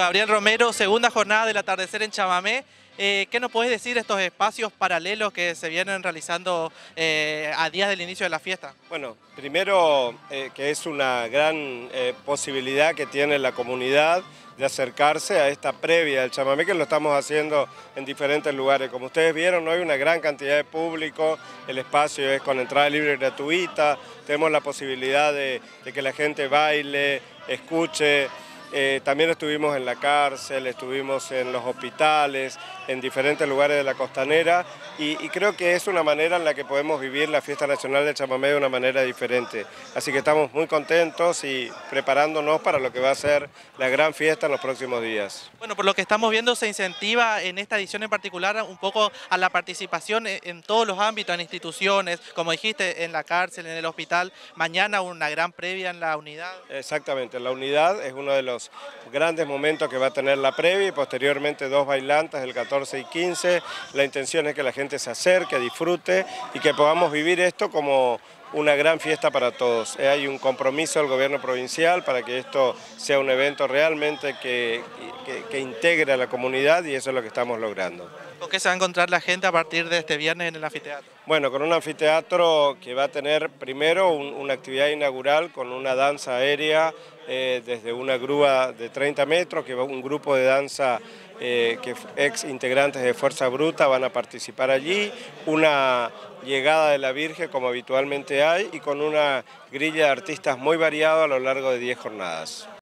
Gabriel Romero, segunda jornada del atardecer en Chamamé. Eh, ¿Qué nos puedes decir de estos espacios paralelos que se vienen realizando eh, a días del inicio de la fiesta? Bueno, primero eh, que es una gran posibilidad que tiene la comunidad de acercarse a esta previa del chamamé que lo estamos haciendo en diferentes lugares. Como ustedes vieron, no hay una gran cantidad de público, el espacio es con entrada libre y gratuita, tenemos la posibilidad de que la gente baile, escuche, eh, también estuvimos en la cárcel, estuvimos en los hospitales, en diferentes lugares de la costanera y, creo que es una manera en la que podemos vivir la fiesta nacional del chamamé de una manera diferente. Así que estamos muy contentos y preparándonos para lo que va a ser la gran fiesta en los próximos días. Bueno, por lo que estamos viendo se incentiva en esta edición en particular un poco a la participación en todos los ámbitos, en instituciones, como dijiste, en la cárcel, en el hospital. Mañana una gran previa en la unidad. Exactamente, la unidad es uno de los grandes momentos que va a tener la previa y posteriormente dos bailantes el 14 y 15. La intención es que la gente se acerque, disfrute y que podamos vivir esto como una gran fiesta para todos. Eh, hay un compromiso del gobierno provincial para que esto sea un evento realmente que, que, integre a la comunidad y eso es lo que estamos logrando. ¿Con qué se va a encontrar la gente a partir de este viernes en el anfiteatro? Bueno, con un anfiteatro que va a tener primero una actividad inaugural con una danza aérea eh, desde una grúa de 30 metros, que va un grupo de danza eh, que ex integrantes de Fuerza Bruta van a participar allí, una llegada de la Virgen como habitualmente hay y con una grilla de artistas muy variada a lo largo de 10 jornadas.